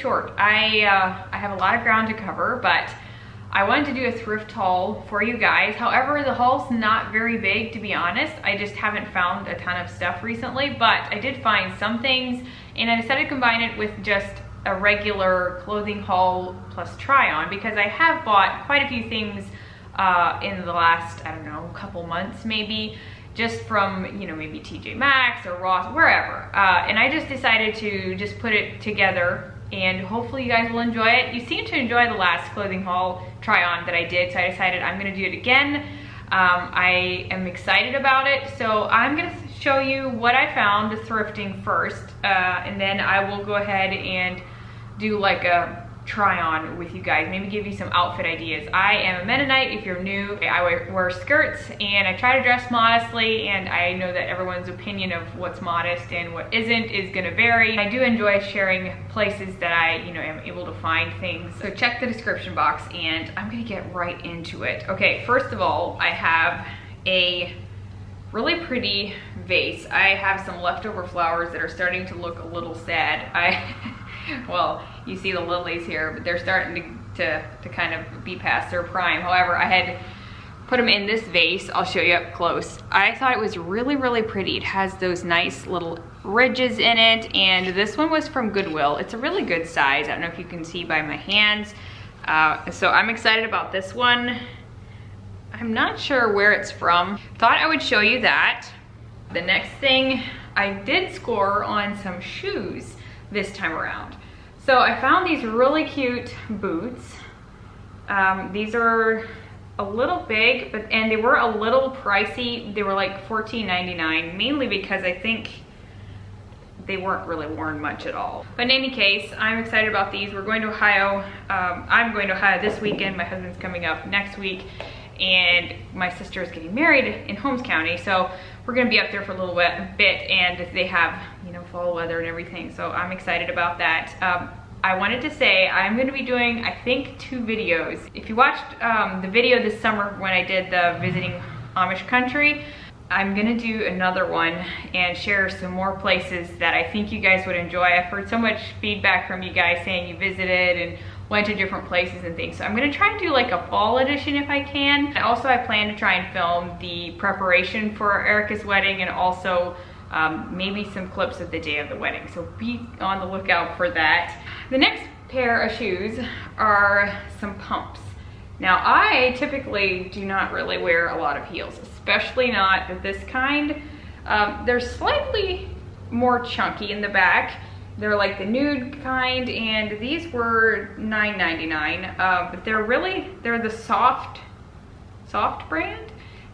short. I, uh, I have a lot of ground to cover, but I wanted to do a thrift haul for you guys. However, the haul's not very big, to be honest. I just haven't found a ton of stuff recently, but I did find some things, and I decided to combine it with just a regular clothing haul plus try on because I have bought quite a few things uh, in the last, I don't know, couple months maybe, just from, you know, maybe TJ Maxx or Ross, wherever. Uh, and I just decided to just put it together and hopefully you guys will enjoy it. You seem to enjoy the last clothing haul try on that I did, so I decided I'm gonna do it again. Um, I am excited about it, so I'm gonna show you what I found thrifting first, uh, and then I will go ahead and do like a try on with you guys, maybe give you some outfit ideas. I am a Mennonite, if you're new, I wear, skirts and I try to dress modestly and I know that everyone's opinion of what's modest and what isn't is gonna vary. I do enjoy sharing places that I, you know, am able to find things. So check the description box and I'm gonna get right into it. Okay, first of all, I have a really pretty vase. I have some leftover flowers that are starting to look a little sad. I, well, you see the lilies here, but they're starting to, to, to kind of be past their prime. However, I had put them in this vase. I'll show you up close. I thought it was really, really pretty. It has those nice little ridges in it. And this one was from Goodwill. It's a really good size. I don't know if you can see by my hands. Uh, so I'm excited about this one. I'm not sure where it's from. Thought I would show you that. The next thing, I did score on some shoes this time around. So I found these really cute boots. Um, these are a little big, but and they were a little pricey. They were like $14.99, mainly because I think they weren't really worn much at all. But in any case, I'm excited about these. We're going to Ohio. Um, I'm going to Ohio this weekend. My husband's coming up next week. And my sister is getting married in Holmes County. So we're gonna be up there for a little bit and they have, you know, fall weather and everything. So I'm excited about that. Um, I wanted to say I'm gonna be doing, I think, two videos. If you watched um, the video this summer when I did the visiting Amish country, I'm gonna do another one and share some more places that I think you guys would enjoy. I've heard so much feedback from you guys saying you visited and went to different places and things. So I'm gonna try and do like a fall edition if I can. Also I plan to try and film the preparation for Erica's wedding and also um, maybe some clips of the day of the wedding. So be on the lookout for that. The next pair of shoes are some pumps. Now I typically do not really wear a lot of heels, especially not this kind. Um, they're slightly more chunky in the back. They're like the nude kind and these were $9.99, uh, but they're really, they're the soft, soft brand.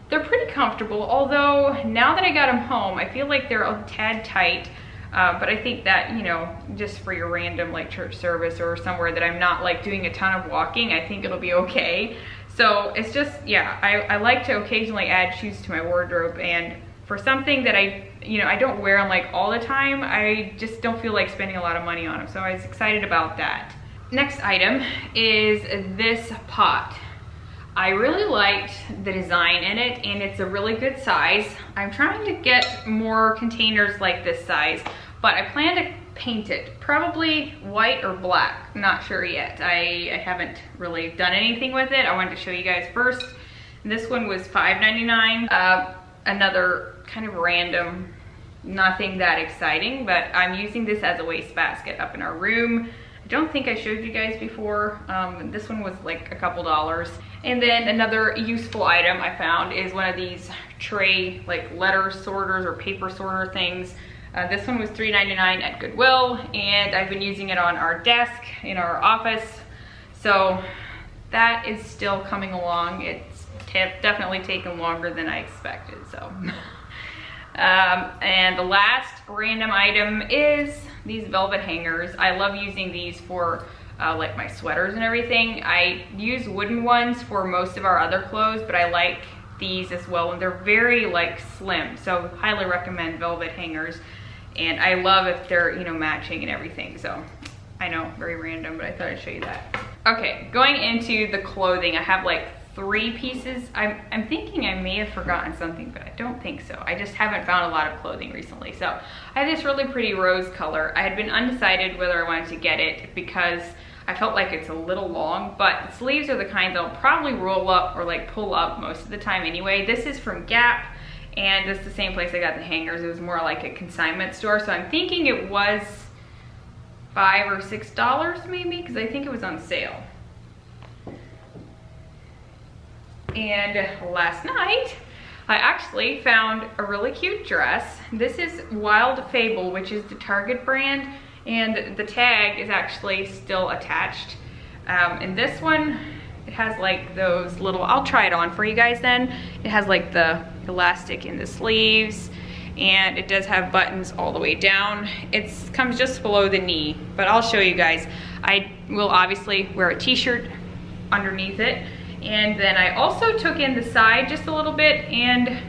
They're pretty comfortable, although now that I got them home, I feel like they're a tad tight. Uh, but I think that, you know, just for your random like church service or somewhere that I'm not like doing a ton of walking, I think it'll be okay. So it's just, yeah, I, I like to occasionally add shoes to my wardrobe and for something that I, you know, I don't wear them like all the time, I just don't feel like spending a lot of money on them. So I was excited about that. Next item is this pot. I really liked the design in it and it's a really good size. I'm trying to get more containers like this size, but I plan to paint it. Probably white or black, not sure yet. I, I haven't really done anything with it. I wanted to show you guys first. This one was $5.99. Uh, another kind of random, nothing that exciting, but I'm using this as a wastebasket up in our room. I don't think I showed you guys before. Um, this one was like a couple dollars. And then another useful item I found is one of these tray like letter sorters or paper sorter things. Uh, this one was $3.99 at Goodwill and I've been using it on our desk in our office. So that is still coming along. It's definitely taken longer than I expected, so. Um, and the last random item is these velvet hangers. I love using these for uh, like my sweaters and everything. I use wooden ones for most of our other clothes, but I like these as well. And they're very like slim. So highly recommend velvet hangers. And I love if they're, you know, matching and everything. So I know, very random, but I thought I'd show you that. Okay, going into the clothing, I have like three pieces. I'm, I'm thinking I may have forgotten something, but I don't think so. I just haven't found a lot of clothing recently. So I had this really pretty rose color. I had been undecided whether I wanted to get it because I felt like it's a little long, but sleeves are the kind that'll probably roll up or like pull up most of the time anyway. This is from Gap and it's the same place I got the hangers. It was more like a consignment store. So I'm thinking it was five or six dollars maybe because I think it was on sale. And last night, I actually found a really cute dress. This is Wild Fable, which is the Target brand, and the tag is actually still attached. Um, and this one, it has like those little, I'll try it on for you guys then. It has like the elastic in the sleeves, and it does have buttons all the way down. It comes just below the knee, but I'll show you guys. I will obviously wear a t-shirt underneath it, and then I also took in the side just a little bit and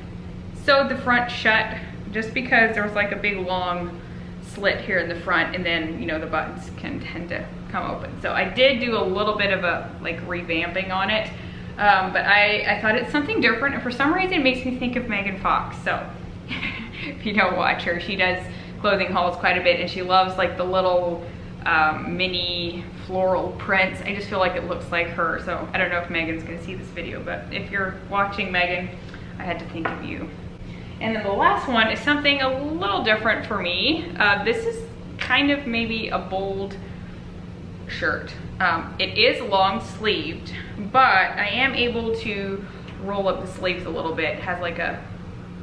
sewed the front shut just because there was like a big long slit here in the front and then, you know, the buttons can tend to come open. So I did do a little bit of a like revamping on it. Um, but I, I thought it's something different and for some reason it makes me think of Megan Fox. So if you don't watch her, she does clothing hauls quite a bit and she loves like the little um, mini floral prints. I just feel like it looks like her. So I don't know if Megan's gonna see this video, but if you're watching Megan, I had to think of you. And then the last one is something a little different for me. Uh, this is kind of maybe a bold shirt. Um, it is long sleeved, but I am able to roll up the sleeves a little bit. It has like a,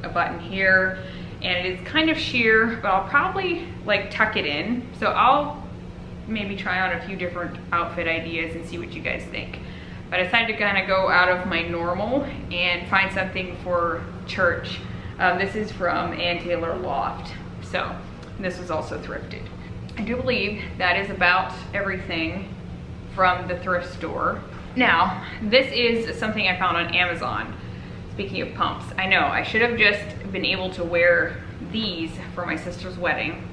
a button here and it is kind of sheer, but I'll probably like tuck it in. So I'll maybe try on a few different outfit ideas and see what you guys think. But I decided to kind of go out of my normal and find something for church. Um, this is from Ann Taylor Loft. So this was also thrifted. I do believe that is about everything from the thrift store. Now, this is something I found on Amazon. Speaking of pumps, I know I should have just been able to wear these for my sister's wedding,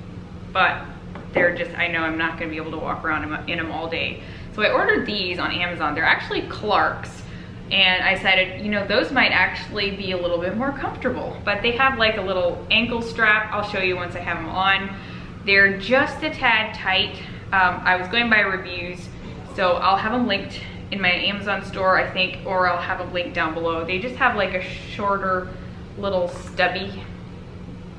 but they're just, I know I'm not gonna be able to walk around in them all day. So I ordered these on Amazon. They're actually Clark's. And I decided, you know, those might actually be a little bit more comfortable. But they have like a little ankle strap. I'll show you once I have them on. They're just a tad tight. Um, I was going by reviews, so I'll have them linked in my Amazon store, I think, or I'll have them linked down below. They just have like a shorter little stubby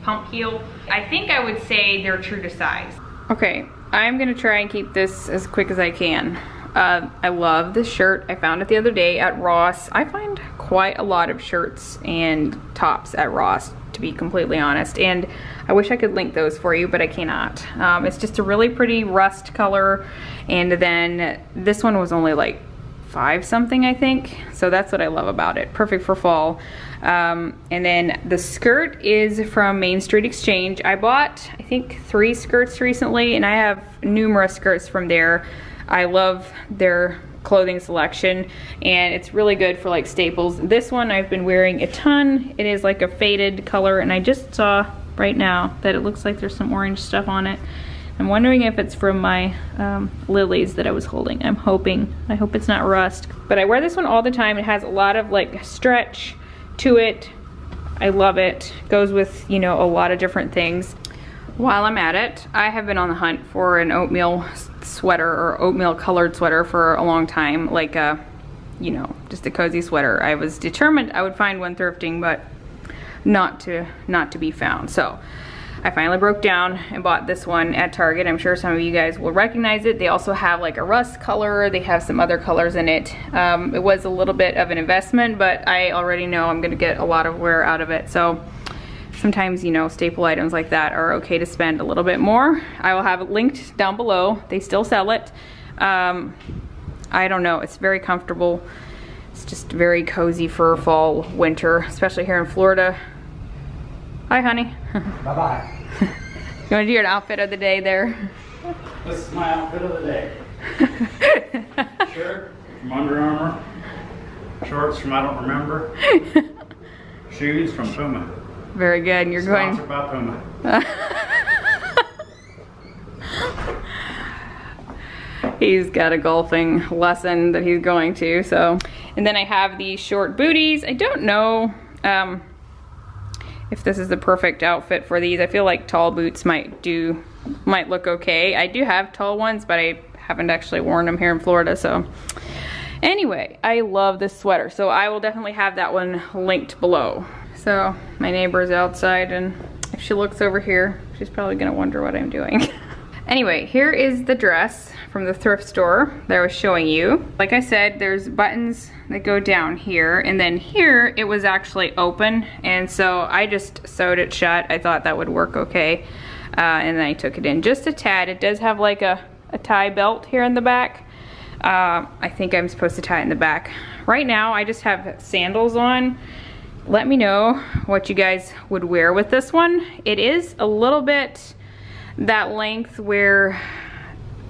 pump heel. I think I would say they're true to size. Okay, I'm gonna try and keep this as quick as I can. Uh, I love this shirt. I found it the other day at Ross. I find quite a lot of shirts and tops at Ross, to be completely honest. And I wish I could link those for you, but I cannot. Um, it's just a really pretty rust color. And then this one was only like five something, I think. So that's what I love about it. Perfect for fall. Um, and then the skirt is from Main Street Exchange. I bought, I think, three skirts recently, and I have numerous skirts from there. I love their clothing selection and it's really good for like staples. This one I've been wearing a ton. It is like a faded color and I just saw right now that it looks like there's some orange stuff on it. I'm wondering if it's from my um, lilies that I was holding. I'm hoping. I hope it's not rust. But I wear this one all the time. It has a lot of like stretch to it. I love it. Goes with, you know, a lot of different things. While I'm at it, I have been on the hunt for an oatmeal sweater or oatmeal colored sweater for a long time. Like a, you know, just a cozy sweater. I was determined I would find one thrifting, but not to, not to be found. So I finally broke down and bought this one at Target. I'm sure some of you guys will recognize it. They also have like a rust color. They have some other colors in it. Um, it was a little bit of an investment, but I already know I'm gonna get a lot of wear out of it. So sometimes, you know, staple items like that are okay to spend a little bit more. I will have it linked down below. They still sell it. Um, I don't know, it's very comfortable. It's just very cozy for fall, winter, especially here in Florida. Hi, honey. Bye-bye. you want to do your outfit of the day there? This is my outfit of the day. Shirt from Under Armour. Shorts from I don't remember. Shoes from Puma. Very good. And you're going. Sponsored by Puma. he's got a golfing lesson that he's going to, so. And then I have these short booties. I don't know um, if this is the perfect outfit for these. I feel like tall boots might do, might look okay. I do have tall ones, but I haven't actually worn them here in Florida, so. Anyway, I love this sweater, so I will definitely have that one linked below. So my neighbor's outside and if she looks over here, she's probably gonna wonder what I'm doing. anyway, here is the dress from the thrift store that I was showing you. Like I said, there's buttons that go down here and then here it was actually open and so I just sewed it shut. I thought that would work okay. Uh, and then I took it in just a tad. It does have like a, a tie belt here in the back. Uh, I think I'm supposed to tie it in the back. Right now I just have sandals on let me know what you guys would wear with this one. It is a little bit that length where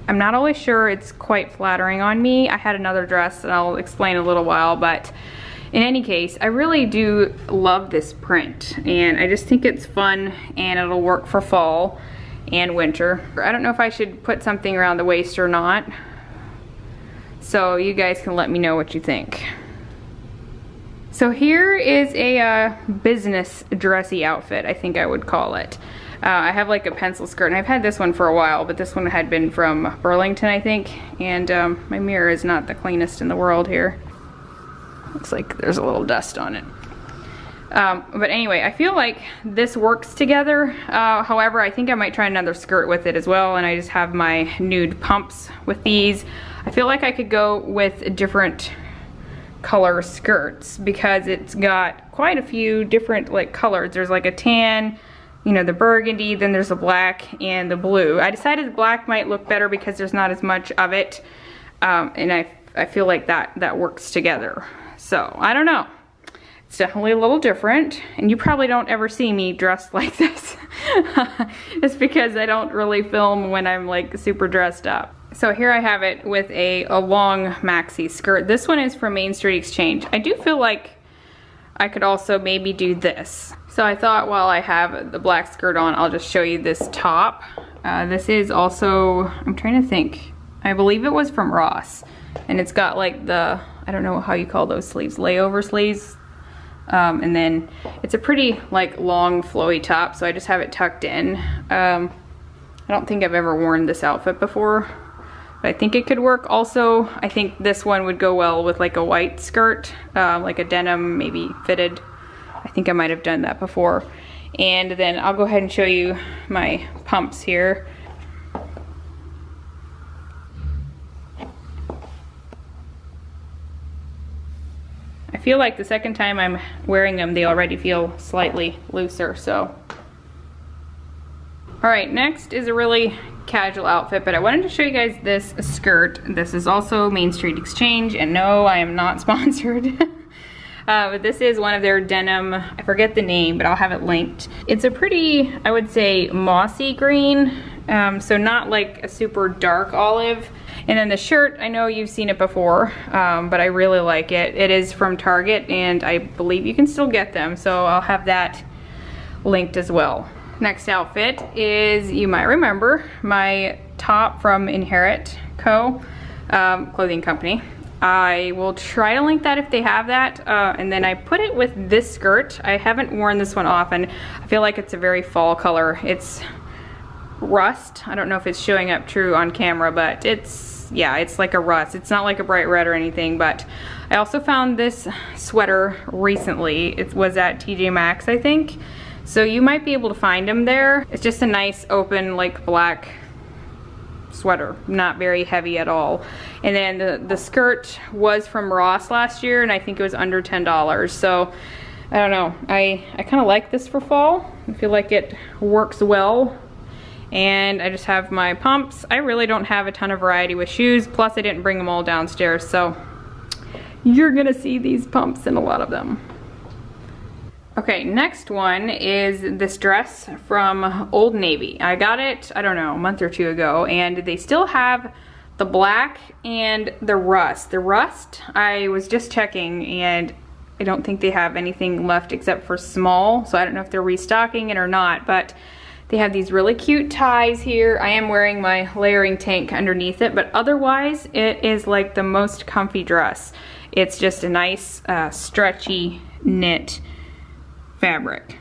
I'm not always sure it's quite flattering on me. I had another dress and I'll explain a little while, but in any case, I really do love this print and I just think it's fun and it'll work for fall and winter. I don't know if I should put something around the waist or not. So you guys can let me know what you think. So here is a uh, business dressy outfit, I think I would call it. Uh, I have like a pencil skirt, and I've had this one for a while, but this one had been from Burlington, I think. And um, my mirror is not the cleanest in the world here. Looks like there's a little dust on it. Um, but anyway, I feel like this works together. Uh, however, I think I might try another skirt with it as well, and I just have my nude pumps with these. I feel like I could go with different color skirts because it's got quite a few different like colors. There's like a tan, you know, the burgundy, then there's a black and the blue. I decided the black might look better because there's not as much of it. Um, and I, I feel like that, that works together. So, I don't know. It's definitely a little different. And you probably don't ever see me dressed like this. it's because I don't really film when I'm like super dressed up. So here I have it with a, a long maxi skirt. This one is from Main Street Exchange. I do feel like I could also maybe do this. So I thought while I have the black skirt on, I'll just show you this top. Uh, this is also, I'm trying to think, I believe it was from Ross. And it's got like the, I don't know how you call those sleeves, layover sleeves. Um, and then it's a pretty like long flowy top, so I just have it tucked in. Um, I don't think I've ever worn this outfit before. But I think it could work. Also, I think this one would go well with like a white skirt, uh, like a denim, maybe fitted. I think I might have done that before. And then I'll go ahead and show you my pumps here. I feel like the second time I'm wearing them, they already feel slightly looser, so. All right, next is a really casual outfit, but I wanted to show you guys this skirt. This is also Main Street Exchange, and no, I am not sponsored. uh, but this is one of their denim, I forget the name, but I'll have it linked. It's a pretty, I would say, mossy green, um, so not like a super dark olive. And then the shirt, I know you've seen it before, um, but I really like it. It is from Target, and I believe you can still get them, so I'll have that linked as well. Next outfit is, you might remember, my top from Inherit Co. Um, clothing company. I will try to link that if they have that. Uh, and then I put it with this skirt. I haven't worn this one often. I feel like it's a very fall color. It's rust. I don't know if it's showing up true on camera, but it's, yeah, it's like a rust. It's not like a bright red or anything, but I also found this sweater recently. It was at TJ Maxx, I think. So you might be able to find them there. It's just a nice open like black sweater, not very heavy at all. And then the, the skirt was from Ross last year and I think it was under $10. So I don't know, I, I kind of like this for fall. I feel like it works well. And I just have my pumps. I really don't have a ton of variety with shoes, plus I didn't bring them all downstairs, so you're gonna see these pumps in a lot of them. Okay, next one is this dress from Old Navy. I got it, I don't know, a month or two ago, and they still have the black and the rust. The rust, I was just checking, and I don't think they have anything left except for small, so I don't know if they're restocking it or not, but They have these really cute ties here. I am wearing my layering tank underneath it, but otherwise it is like the most comfy dress. It's just a nice uh, stretchy knit fabric.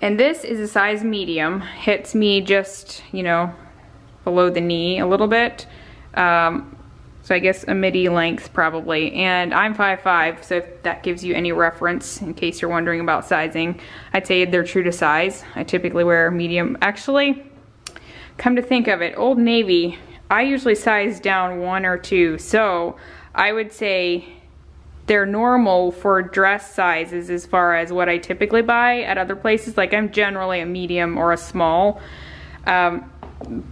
And this is a size medium. Hits me just, you know, below the knee a little bit. Um, so I guess a midi length probably. And I'm 5'5", so if that gives you any reference in case you're wondering about sizing, I'd say they're true to size. I typically wear medium. Actually, come to think of it, Old Navy, I usually size down one or two. So I would say they're normal for dress sizes as far as what I typically buy at other places. Like I'm generally a medium or a small. Um,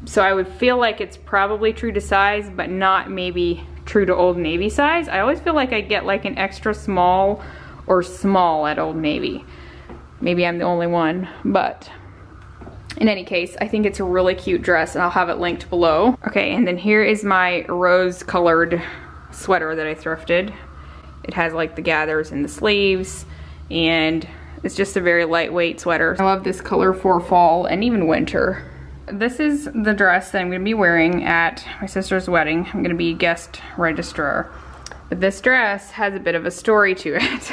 so I would feel like it's probably true to size, but not maybe true to Old Navy size. I always feel like I get like an extra small or small at Old Navy. Maybe I'm the only one, but in any case, I think it's a really cute dress and I'll have it linked below. Okay, and then here is my rose colored sweater that I thrifted. It has like the gathers and the sleeves and it's just a very lightweight sweater. I love this color for fall and even winter. This is the dress that I'm gonna be wearing at my sister's wedding. I'm gonna be guest registrar. But this dress has a bit of a story to it.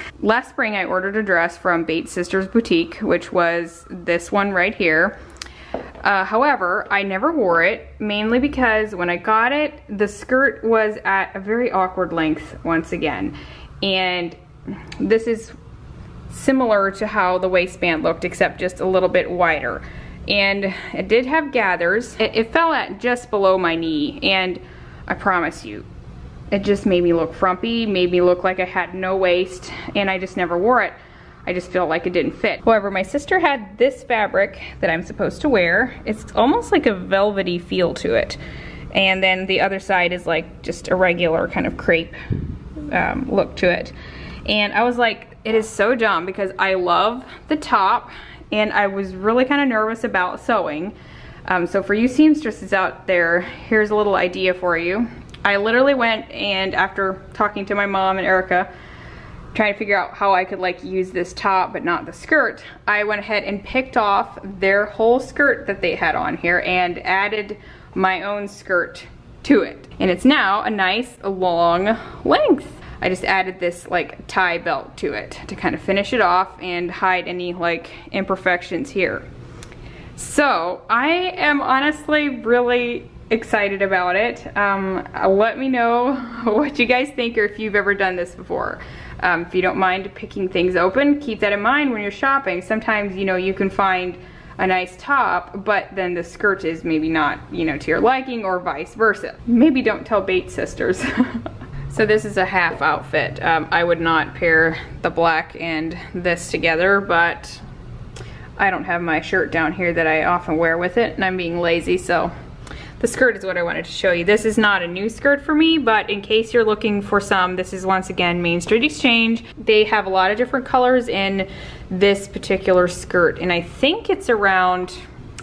Last spring I ordered a dress from Bates Sisters Boutique, which was this one right here. Uh, however, I never wore it, mainly because when I got it, the skirt was at a very awkward length once again. And this is similar to how the waistband looked, except just a little bit wider and it did have gathers. It, it, fell at just below my knee and I promise you, it just made me look frumpy, made me look like I had no waist and I just never wore it. I just felt like it didn't fit. However, my sister had this fabric that I'm supposed to wear. It's almost like a velvety feel to it. And then the other side is like just a regular kind of crepe um, look to it. And I was like, it is so dumb because I love the top and I was really kind of nervous about sewing. Um, so for you seamstresses out there, here's a little idea for you. I literally went and after talking to my mom and Erica, trying to figure out how I could like use this top but not the skirt, I went ahead and picked off their whole skirt that they had on here and added my own skirt to it. And it's now a nice long length. I just added this like tie belt to it to kind of finish it off and hide any like imperfections here. So I am honestly really excited about it. Um, let me know what you guys think or if you've ever done this before. Um, if you don't mind picking things open, keep that in mind when you're shopping. Sometimes, you know, you can find a nice top, but then the skirt is maybe not, you know, to your liking or vice versa. Maybe don't tell Bates sisters. So this is a half outfit. Um, I would not pair the black and this together, but I don't have my shirt down here that I often wear with it, and I'm being lazy, so the skirt is what I wanted to show you. This is not a new skirt for me, but in case you're looking for some, this is once again Main Street Exchange. They have a lot of different colors in this particular skirt, and I think it's around,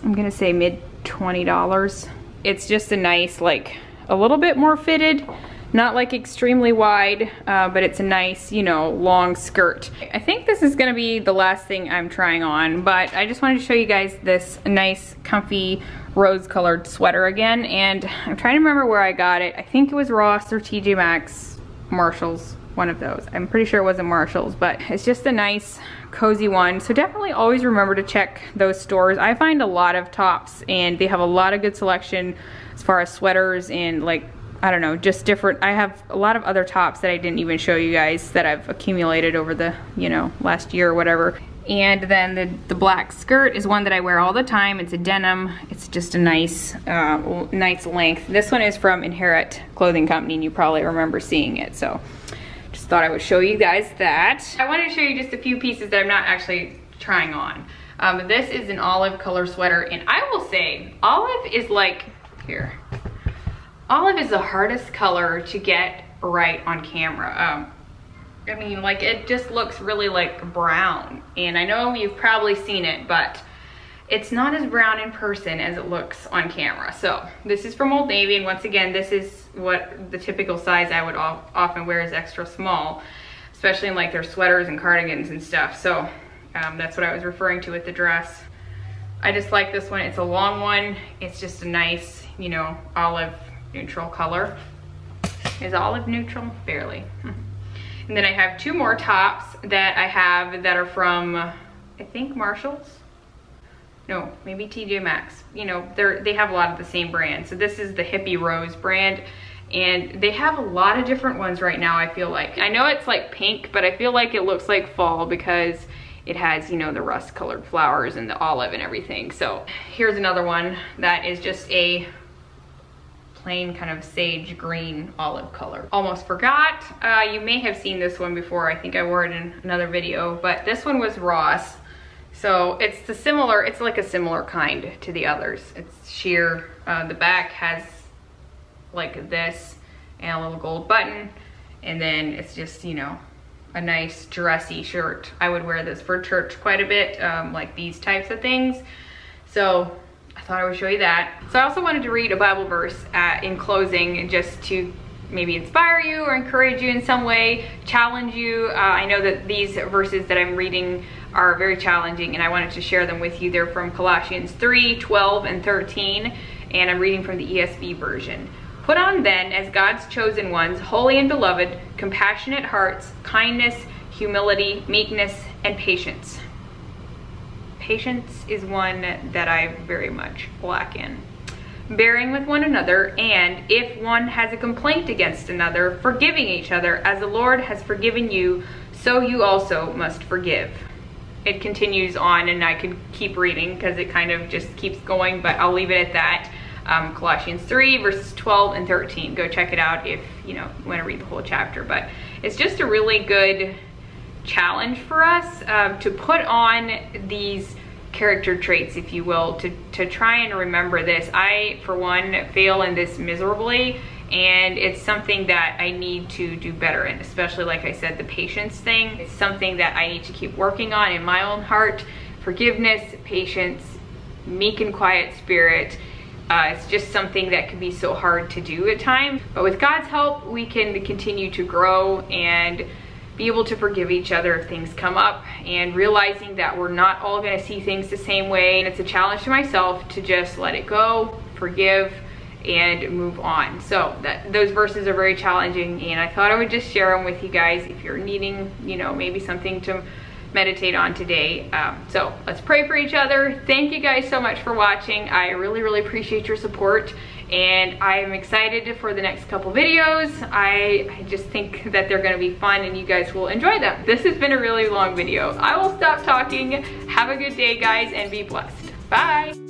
I'm gonna say mid $20. It's just a nice, like, a little bit more fitted, not like extremely wide, uh, but it's a nice, you know, long skirt. I think this is gonna be the last thing I'm trying on, but I just wanted to show you guys this nice, comfy, rose colored sweater again. And I'm trying to remember where I got it. I think it was Ross or TJ Maxx, Marshalls, one of those. I'm pretty sure it wasn't Marshalls, but it's just a nice, cozy one. So definitely always remember to check those stores. I find a lot of tops and they have a lot of good selection as far as sweaters and like I don't know, just different. I have a lot of other tops that I didn't even show you guys that I've accumulated over the, you know, last year or whatever. And then the, the black skirt is one that I wear all the time. It's a denim. It's just a nice, uh, nice length. This one is from Inherit Clothing Company and you probably remember seeing it. So just thought I would show you guys that. I wanted to show you just a few pieces that I'm not actually trying on. Um, this is an olive color sweater and I will say olive is like, here, olive is the hardest color to get right on camera. Um, I mean, like it just looks really like brown. And I know you've probably seen it, but it's not as brown in person as it looks on camera. So this is from Old Navy. And once again, this is what the typical size I would often wear is extra small, especially in like their sweaters and cardigans and stuff. So Um, that's what I was referring to with the dress. I just like this one. It's a long one. It's just a nice, you know, olive neutral color. Is olive neutral? Barely. And then I have two more tops that I have that are from, I think Marshall's. No, maybe TJ Maxx. You know, they're, they have a lot of the same brand. So this is the Hippie Rose brand and they have a lot of different ones right now I feel like. I know it's like pink, but I feel like it looks like fall because it has, you know, the rust colored flowers and the olive and everything. So here's another one that is just a plain kind of sage green olive color. Almost forgot, uh, you may have seen this one before. I think I wore it in another video, but this one was Ross. So it's the similar, it's like a similar kind to the others. It's sheer, uh, the back has like this and a little gold button. And then it's just, you know, a nice dressy shirt. I would wear this for church quite a bit, um, like these types of things. So I thought I would show you that. So I also wanted to read a Bible verse uh, in closing just to maybe inspire you or encourage you in some way, challenge you. Uh, I know that these verses that I'm reading are very challenging and I wanted to share them with you. They're from Colossians 3, 12, and 13, and I'm reading from the ESV version. Put on then, as God's chosen ones, holy and beloved, compassionate hearts, kindness, humility, meekness, and patience. Patience is one that I very much lack in. Bearing with one another, and if one has a complaint against another, forgiving each other, as the Lord has forgiven you, so you also must forgive. It continues on, and I could keep reading because it kind of just keeps going, but I'll leave it at that um, Colossians 3 verses 12 and 13. Go check it out if you know want to read the whole chapter. But it's just a really good challenge for us um, to put on these character traits, if you will, to, to try and remember this. I, for one, fail in this miserably and it's something that I need to do better in, especially like I said, the patience thing. It's something that I need to keep working on in my own heart. Forgiveness, patience, meek and quiet spirit, uh, it's just something that can be so hard to do at times. But with God's help, we can continue to grow and be able to forgive each other if things come up and realizing that we're not all going to see things the same way. And it's a challenge to myself to just let it go, forgive, and move on. So that those verses are very challenging and I thought I would just share them with you guys if you're needing, you know, maybe something to meditate on today. Um, so let's pray for each other. Thank you guys so much for watching. I really, really appreciate your support and I'm excited for the next couple videos. I, I just think that they're gonna be fun and you guys will enjoy them. This has been a really long video. I will stop talking. Have a good day guys and be blessed. Bye.